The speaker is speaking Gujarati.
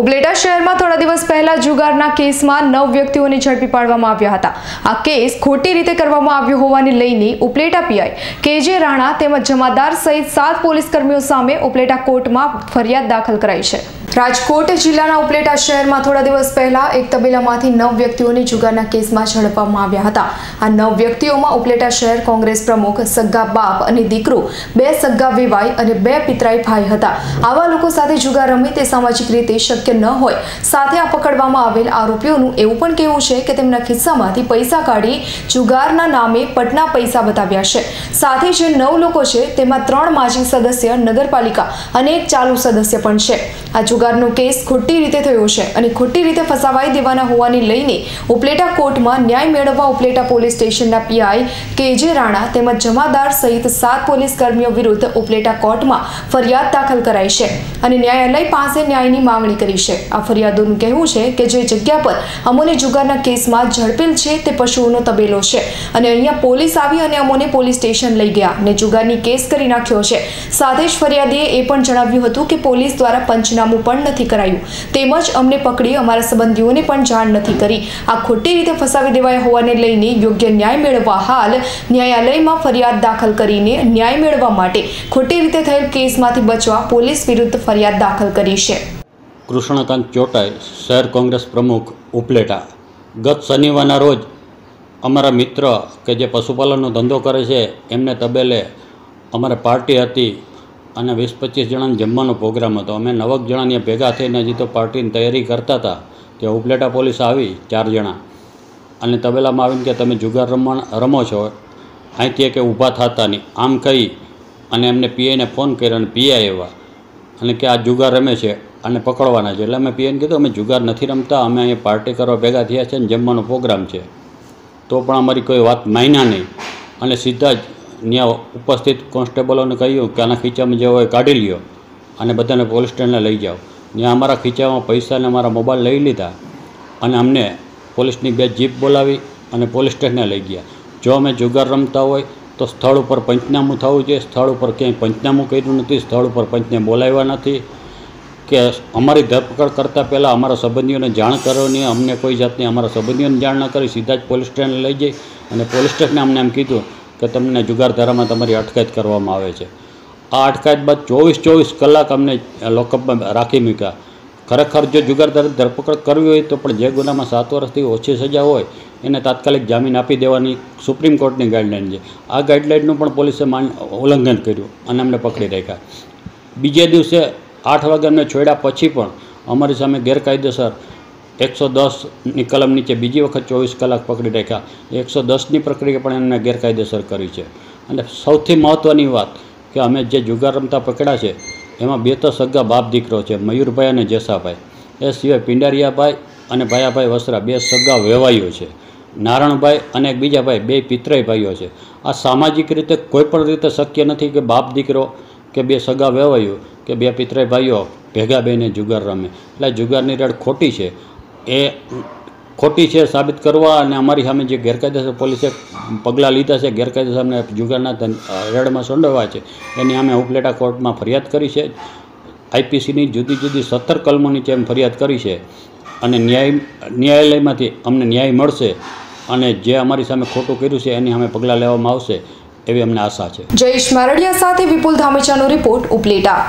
ઉપલેટા શહેરમાં થોડા દિવસ પહેલા જુગારના કેસમાં નવ વ્યક્તિઓને ઝડપી પાડવામાં આવ્યા હતા. આ કેસ ખોટી રીતે કરવામાં આવ્યો હોવાને લઈને ઉપલેટા પીઆઈ કેજે રાણા તેમજ જમાદાર સહિત સાત પોલીસ કર્મીઓ સામે ઉપલેટા કોર્ટમાં ફરિયાદ દાખલ કરાઈ છે. રાજકોટ જિલ્લાના ઉપલેટા શહેરમાં થોડા દિવસ પહેલા એક તબેલામાંથી નવ વ્યક્તિઓને જુગારના કેસમાં ઝડપવામાં આવ્યા હતા. આ નવ વ્યક્તિઓમાં ઉપલેટા શહેર કોંગ્રેસ પ્રમુખ સગ્ગા બાપ અને દીકરો, બે સગ્ગા વેવાઈ અને બે પિતરાઈ ભાઈ હતા. આવા લોકો સાથે જુગાર રમી તે સામાજિક રીતે શક્ય ન હોય. સાથે આ પકડવામાં આવેલ આરોપીઓનું એવું પણ કહેવું છે કે તેમના ખિસ્સામાંથી પૈસા કાઢી જુગારના નામે પટના પૈસા બતાવ્યા છે. સાથે જે નવ લોકો છે, તેમાં ત્રણ માજી સદસ્ય નગરપાલિકા અને એક ચાલુ સદસ્ય પણ છે. આ જુગારનો કેસ ખોટી રીતે થયો છે અને ખોટી રીતે ફસાવાઈ દેવાના હોવાની લઈને ઉપલેટા કોર્ટમાં ન્યાય મેળવવા ઉપલેટા પોલીસ સ્ટેશનના પીઆઈ કેજે રાણા તેમજ જમાદાર સહિત સાત પોલીસ કર્મીઓ વિરુદ્ધ ઉપલેટા કોર્ટમાં ફરિયાદ દાખલ કરાઈ છે અને ન્યાયાલય પાસે ન્યાયની માંગણી કરી છે. આ ફરિયાદોનું કહેવું છે કે જે જગ્યા પર અમોને જુગારના કેસમાં ઝડપેલ છે તે પશુઓનો તબેલો છે અને અહીંયા પોલીસ આવી અને અમોને પોલીસ સ્ટેશન લઈ ગયા અને જુગારની કેસ કરી નાખ્યો છે. સાથે જ ફરિયાદીએ એ પણ જણાવ્યું હતું કે પોલીસ દ્વારા પંચનામું પણ નથી કરાયું. તેમજ અમને પકડી અમારા સંબંધીઓને પણ જાણ નથી કરી. આ ખોટી રીતે ફસાવી દેવાયા હોવાને લઈને યોગ્ય ન્યાય મેળવવા હાલ ન્યાયાલયમાં ફરિયાદ દાખલ કરીને ન્યાય મેળવવા માટે ખોટી રીતે થયેલ કેસમાંથી બચવા પોલીસ વિરુદ્ધ ફરિયાદ દાખલ કરી છે. કૃષ્ણકાંત ચોટાઈ શહેર કોંગ્રેસ પ્રમુખ ઉપલેટા. ગત શનિવારના રોજ અમારા મિત્ર કે જે પશુપાલનનો ધંધો કરે છે, એમને તબેલે અમારે પાર્ટી હતી અને વીસ પચીસ જણાને જમવાનો પ્રોગ્રામ હતો. અમે નવક જણાની ભેગા થઈને હજી તો પાર્ટીની તૈયારી કરતા હતા કે ઉપલેટા પોલીસ આવી ચાર જણા. અને તબેલામાં આવીને કે તમે જુગાર રમવા રમો છો. અહીંથી કે ઊભા થતા નહીં. આમ કહી અને એમને પીઆઈને ફોન કર્યો અને પીઆઈ આવ્યા. અને કે આ જુગાર રમે છે અને પકડવાના છે. એટલે અમે પીએને કીધું, અમે જુગાર નથી રમતા, અમે અહીંયા પાર્ટી કરવા ભેગા થયા છે અને જમવાનો પ્રોગ્રામ છે. તો પણ અમારી કોઈ વાત માન્યા નહીં. અને સીધા જ ત્યાં ઉપસ્થિત કોન્સ્ટેબલોને કહ્યું કે આના ખીચામાં જે હોય કાઢી લ્યો અને બધાને પોલીસ સ્ટેશને લઈ જાઓ. ત્યાં અમારા ખીચામાં પૈસા અને અમારા મોબાઈલ લઈ લીધા અને અમને પોલીસની બે જીપ બોલાવી અને પોલીસ સ્ટેશને લઈ ગયા. જો અમે જુગાર રમતા હોય તો સ્થળ ઉપર પંચનામું થવું જોઈએ. સ્થળ ઉપર ક્યાંય પંચનામું કર્યું નથી. સ્થળ ઉપર પંચને બોલાવ્યા નથી કે અમારી ધરપકડ કરતાં પહેલાં અમારા સંબંધીઓને જાણ કરવાની અમને કોઈ જાતની અમારા સંબંધીઓને જાણ ન કરી. સીધા જ પોલીસ સ્ટેશને લઈ જઈ અને પોલીસ સ્ટેશને અમને એમ કીધું કે તમને જુગાર ધારામાં તમારી અટકાયત કરવામાં આવે છે. આ અટકાયત બાદ ચોવીસ ચોવીસ કલાક અમને લોકઅપમાં રાખી મૂક્યા. ખરેખર જો જુગાર ધારા ધરપકડ કરવી હોય તો પણ જે ગુનામાં સાત વર્ષથી ઓછી સજા હોય, એને તાત્કાલિક જામીન આપી દેવાની સુપ્રીમ કોર્ટની ગાઈડલાઇન છે. આ ગાઈડલાઇનનું પણ પોલીસે માન ઉલ્લંઘન કર્યું અને અમને પકડી રાખ્યા. બીજે દિવસે આઠ વાગે અમને છોડ્યા પછી પણ અમારી સામે ગેરકાયદેસર એકસો દસની કલમ નીચે બીજી વખત ચોવીસ કલાક પકડી રાખ્યા. એકસો દસની પ્રક્રિયા પણ એમને ગેરકાયદેસર કરી છે. અને સૌથી મહત્ત્વની વાત કે અમે જે જુગાર રમતા પકડ્યા છે, એમાં બે તો સગા બાપ દીકરો છે, મયુરભાઈ અને જેસાભાઈ. એ સિવાય પિંડારિયાભાઈ અને ભાયાભાઈ વસરા બે સગા વેવાઈઓ છે. નારણભાઈ અને બીજા ભાઈ બે પિતરાઈ ભાઈઓ છે. આ સામાજિક રીતે કોઈ પણ રીતે શક્ય નથી કે બાપ દીકરો કે બે સગા વેવાઈઓ કે બે પિતરાઈ ભાઈઓ ભેગા બેને જુગાર રમે. એટલે જુગારની રેડ ખોટી છે. એ ખોટી છે સાબિત કરવા અને અમારી સામે જે ગેરકાયદેસર પોલીસે પગલાં લીધા છે, ગેરકાયદેસર અમને જુગારના રેડમાં સંડોવાય છે, એની અમે ઉપલેટા કોર્ટમાં ફરિયાદ કરી છે. આઈપીસીની જુદી જુદી સત્તર કલમો નીચે એમ ફરિયાદ કરી છે અને ન્યાય, ન્યાયાલયમાંથી અમને ન્યાય મળશે અને જે અમારી સામે ખોટું કર્યું છે એની સામે પગલાં લેવામાં આવશે એવી અમને આશા છે. જયેશ મારડિયા સાથે વિપુલ ધામેચાનો રિપોર્ટ ઉપલેટા.